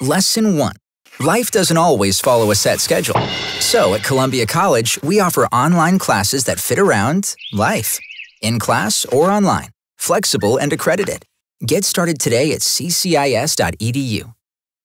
Lesson 1. Life doesn't always follow a set schedule. So at Columbia College, we offer online classes that fit around life. In class or online, flexible and accredited. Get started today at ccis.edu.